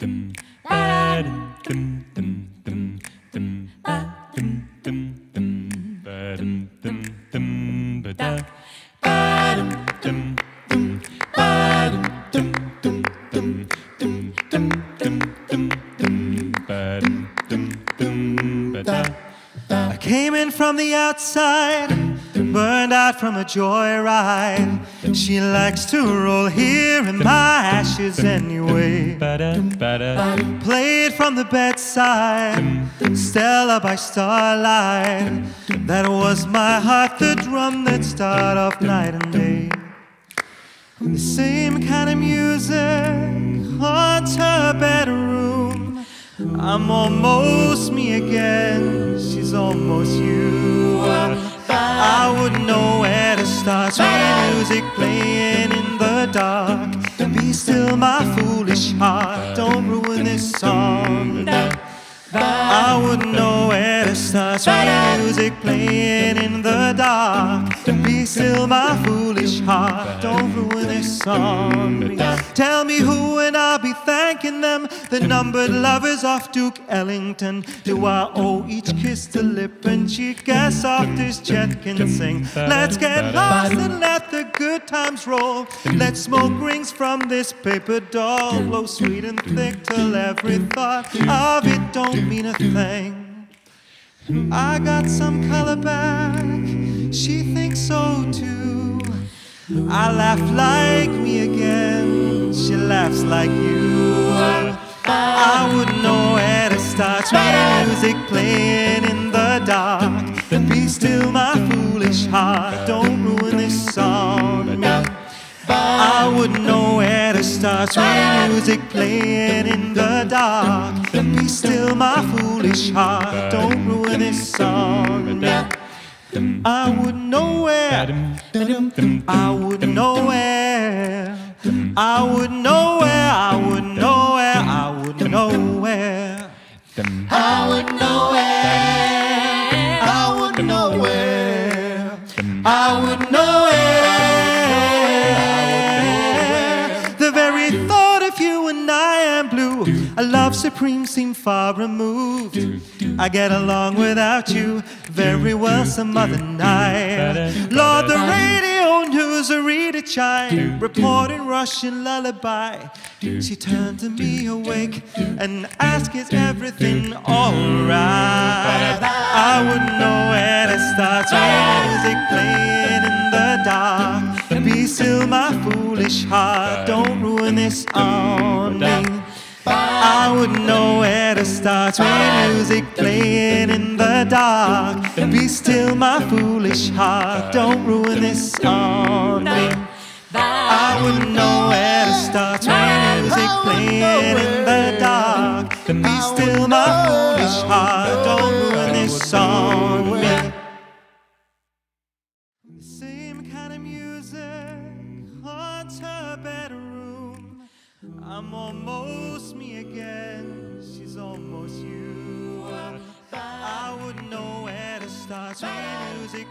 I came in from the outside burned out from a joyride. She likes to roll here in my ashes anyway. Played from the bedside, Stella by starlight. That was my heart, the drum that started off night and day. The same kind of music haunts her bedroom. I'm almost me again, she's almost you. Dark. Be still, my foolish heart. Don't ruin this song. I wouldn't know where to start. Music playing in the dark. Be still, my foolish heart. Don't ruin this song. Tell me who, and I'll be thanking them. The numbered lovers of Duke Ellington. Do I owe each kiss to lip and cheek as soft as Chet can sing? Let's get lost and let the good times roll. Let's smoke rings from this paper doll. Blow sweet and thick till every thought of it don't mean a thing. I got some color back, she thinks so too. I laugh like me again, she laughs like you. I wouldn't know where to start. Sweet music playing in the dark. Be still, my foolish heart. Don't ruin this song. I wouldn't know where to start. Sweet music playing in the dark. Be still, my foolish heart. Don't ruin this song. I wouldn't know. I wouldn't know where. I wouldn't know where. I wouldn't know where. I wouldn't know where. I wouldn't know where. I wouldn't know where. I wouldn't know where. A love supreme seemed far removed. I get along without you very well some other night. Lord, the radio news, a reader chime, reporting Russian lullaby. She turned to me awake and asked, Is everything alright? I wouldn't know where to start. Music playing in the dark. Be still, my foolish heart. Don't ruin this on me. I wouldn't know where to start. Sweet music playing in the dark. Be still, my foolish heart. Don't ruin this on me. I wouldn't know where to start. Sweet music playing in the dark. Be still, my foolish heart. Don't ruin this on me. The same kind of music I'm almost me again. She's almost you. I wouldn't know where to start. Sweet music